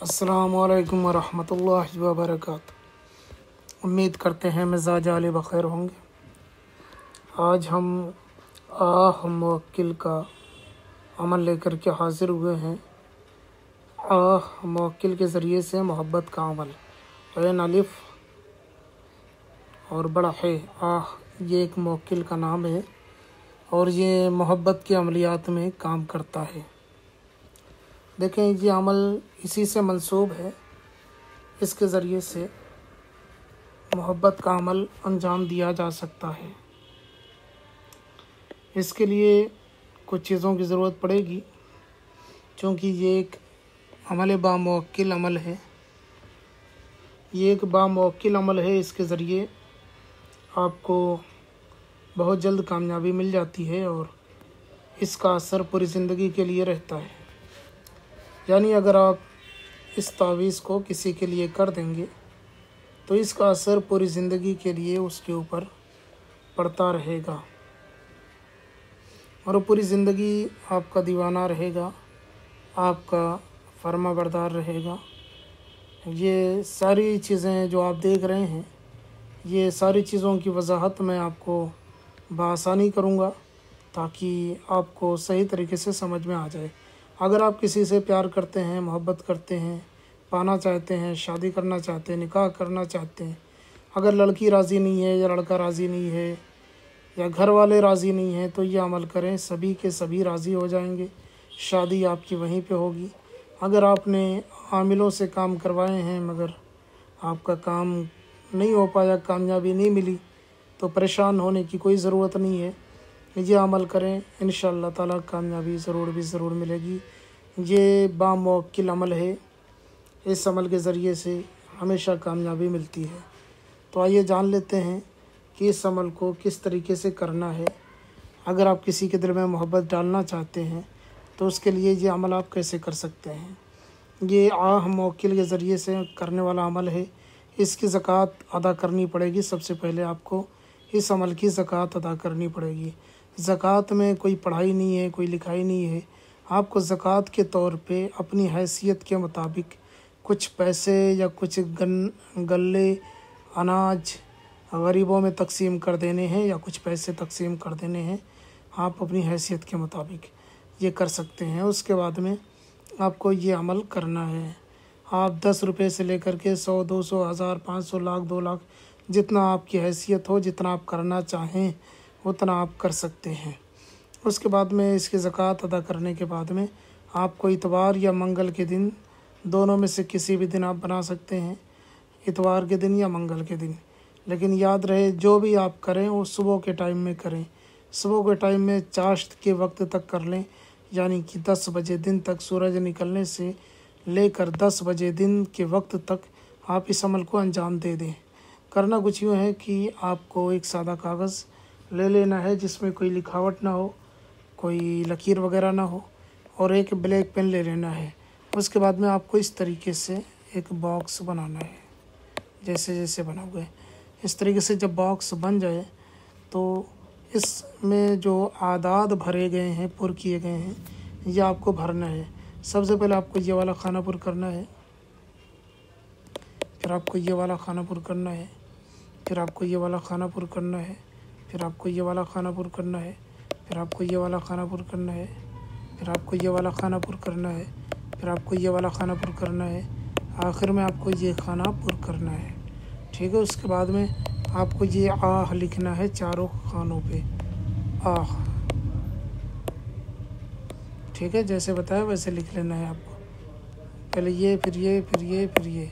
असलकम वरहमतुल्लाहि वबरकatuh उम्मीद करते हैं मिजाज आल बखैर होंगे। आज हम आह मवक्किल का अमल लेकर के हाज़िर हुए हैं। आह मवक्किल के ज़रिए से मोहब्बत का अमल। एन अलिफ और बड़ा है। आह ये एक मवक्किल का नाम है और ये मोहब्बत के अमलियात में काम करता है। देखें, ये अमल इसी से मंसूब है। इसके ज़रिए से मोहब्बत का अमल अंजाम दिया जा सकता है। इसके लिए कुछ चीज़ों की ज़रूरत पड़ेगी, क्योंकि ये एक अमल बामवक्ल अमल है। ये एक बामवक्ल अमल है, इसके ज़रिए आपको बहुत जल्द कामयाबी मिल जाती है और इसका असर पूरी ज़िंदगी के लिए रहता है। यानी अगर आप इस तावीज़ को किसी के लिए कर देंगे तो इसका असर पूरी ज़िंदगी के लिए उसके ऊपर पड़ता रहेगा। और पूरी ज़िंदगी आपका दीवाना रहेगा, आपका फर्मा बरदार रहेगा। ये सारी चीज़ें जो आप देख रहे हैं, ये सारी चीज़ों की वजाहत मैं आपको बसानी करूँगा ताकि आपको सही तरीके से समझ में आ जाए। अगर आप किसी से प्यार करते हैं, मोहब्बत करते हैं, पाना चाहते हैं, शादी करना चाहते हैं, निकाह करना चाहते हैं, अगर लड़की राज़ी नहीं है या लड़का राज़ी नहीं है या घर वाले राज़ी नहीं हैं तो ये अमल करें। सभी के सभी राज़ी हो जाएँगे। शादी आपकी वहीं पे होगी। अगर आपने आमिलों से काम करवाए हैं, मगर आपका काम नहीं हो पाया, कामयाबी नहीं मिली तो परेशान होने की कोई ज़रूरत नहीं है। ये अमल करें। इन ताला कामयाबी ज़रूर भी ज़रूर मिलेगी। ये बामवक्ल अमल है। इस अमल के ज़रिए से हमेशा कामयाबी मिलती है। तो आइए जान लेते हैं कि इस अमल को किस तरीके से करना है। अगर आप किसी के दिल में मोहब्बत डालना चाहते हैं तो उसके लिए ये अमल आप कैसे कर सकते हैं? ये आह मवक्ल के ज़रिए से करने वाला अमल है। इसकी ज़क़़त अदा करनी पड़ेगी सबसे पहले आपको। इस अमल की ज़क़़त अदा करनी पड़ेगी। ज़क़़त में कोई पढ़ाई नहीं है, कोई लिखाई नहीं है। आपको ज़क़़त के तौर पे अपनी हैसियत के मुताबिक कुछ पैसे या कुछ गन गले अनाज, गरीबों में तकसीम कर देने हैं या कुछ पैसे तकसीम कर देने हैं, आप अपनी हैसियत के मुताबिक ये कर सकते हैं। उसके बाद में आपको ये अमल करना है। आप दस रुपये से लेकर के सौ, दो सौ, हज़ार, पाँच सौ, लाख, दो लाख, जितना आपकी हैसियत हो, जितना आप करना चाहें उतना आप कर सकते हैं। उसके बाद में इसकी ज़क़़त अदा करने के बाद में आपको इतवार या मंगल के दिन दोनों में से किसी भी दिन आप बना सकते हैं। इतवार के दिन या मंगल के दिन। लेकिन याद रहे, जो भी आप करें, वो सुबह के टाइम में करें। सुबह के टाइम में चाश्त के वक्त तक कर लें। यानी कि दस बजे दिन तक सूरज निकलने से लेकर दस बजे दिन के वक्त तक आप इस अमल को अंजाम दे दें। करना कुछ यूँ है कि आपको एक सादा कागज़ ले लेना है जिसमें कोई लिखावट ना हो, कोई लकीर वगैरह ना हो और एक ब्लैक पेन ले लेना है। उसके बाद में आपको इस तरीके से एक बॉक्स बनाना है, जैसे जैसे बनाओगे। इस तरीके से जब बॉक्स बन जाए तो इसमें जो आदाद भरे गए हैं, पुर किए गए हैं, ये आपको भरना है। सबसे पहले आपको ये वाला खाना पुर करना है, फिर आपको ये वाला खाना पुर करना है, फिर आपको ये वाला खाना पुर करना है। फिर आपको ये वाला खाना पुर करना है, फिर आपको ये वाला खाना पुर करना है, फिर आपको ये वाला खाना पुर करना है, फिर आपको ये वाला खाना पुर करना है, आखिर में आपको ये खाना पुर करना है। ठीक है, उसके बाद में आपको ये आह लिखना है चारों खानों पे, आह। ठीक है, जैसे बताया वैसे लिख लेना है आपको। पहले ये, फिर ये फिर ये फिर ये।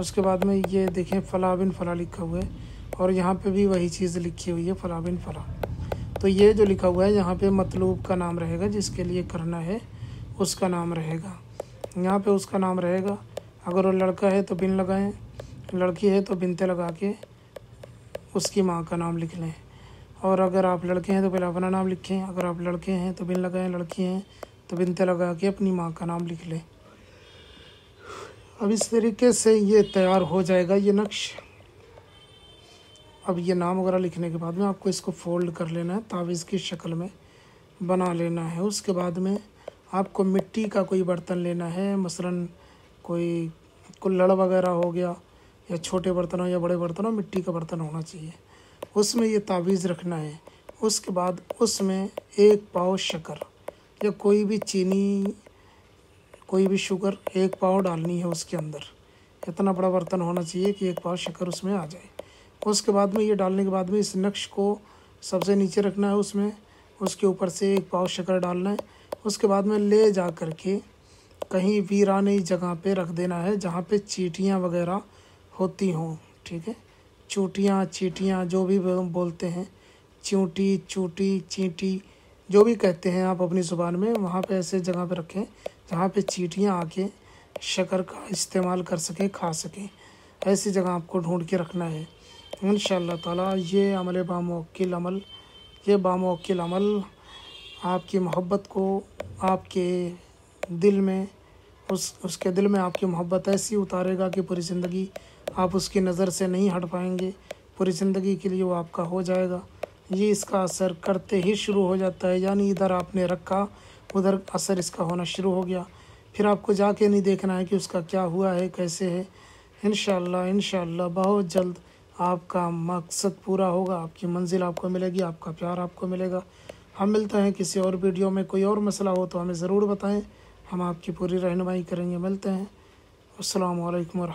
उसके बाद में ये देखें फ़ला बिन फ़ला लिखा हुआ है। और यहाँ पे भी वही चीज़ लिखी हुई है, फ़ला बिन फ़ला। तो ये जो लिखा हुआ है, यहाँ पे मतलूब का नाम रहेगा, जिसके लिए करना है, उसका नाम रहेगा। यहाँ पे उसका नाम रहेगा, अगर वो लड़का है तो बिन लगाएँ, लड़की है तो बिनते लगा के उसकी माँ का नाम लिख लें। और अगर आप लड़के हैं तो पहले अपना नाम लिखें, अगर आप लड़के हैं तो बिन लगाएँ, लड़की हैं तो बिनते लगा के अपनी माँ का नाम लिख लें। अब इस तरीके से ये तैयार हो जाएगा ये नक्श। अब ये नाम वगैरह लिखने के बाद में आपको इसको फोल्ड कर लेना है, तावीज़ की शक्ल में बना लेना है। उसके बाद में आपको मिट्टी का कोई बर्तन लेना है, मसलन कोई कुल्लड़ वगैरह हो गया या छोटे बर्तन हो या बड़े बर्तन हो, मिट्टी का बर्तन होना चाहिए। उसमें ये तावीज़ रखना है। उसके बाद उसमें एक पाव शक्कर या कोई भी चीनी, कोई भी शुगर एक पाव डालनी है उसके अंदर। इतना बड़ा बर्तन होना चाहिए कि एक पाव शक्कर उसमें आ जाए। उसके बाद में, ये डालने के बाद में इस नक्श को सबसे नीचे रखना है उसमें। उसके ऊपर से एक पाव शक्कर डालना है। उसके बाद में ले जा कर के कहीं वीरानी जगह पे रख देना है, जहाँ पे चीटियाँ वगैरह होती हों, ठीक है? चूटियाँ, चीटियाँ, जो भी बोलते हैं, चूटी चूटी, चींटी, जो भी कहते हैं आप अपनी ज़ुबान में, वहाँ पे ऐसे जगह पे रखें, जहाँ पे चीटियाँ आके शक्कर का इस्तेमाल कर सकें, खा सकें। ऐसी जगह आपको ढूंढ के रखना है। इन ताला ये अमल बामोकिल अमल, ये बामोकिल अमल आपकी मोहब्बत को आपके दिल में, उस, उसके दिल में आपकी मोहब्बत ऐसी उतारेगा कि पूरी ज़िंदगी आप उसकी नज़र से नहीं हट पाएँगे, पूरी ज़िंदगी के लिए वो आपका हो जाएगा। ये इसका असर करते ही शुरू हो जाता है, यानी इधर आपने रखा, उधर असर इसका होना शुरू हो गया। फिर आपको जाके नहीं देखना है कि उसका क्या हुआ है, कैसे है। इन इन बहुत जल्द आपका मकसद पूरा होगा, आपकी मंजिल आपको मिलेगी, आपका प्यार आपको मिलेगा। हम मिलते हैं किसी और वीडियो में, कोई और मसला हो तो हमें ज़रूर बताएँ। हम आपकी पूरी रहनुमाई करेंगे। मिलते हैं। अल्लाम वरहमल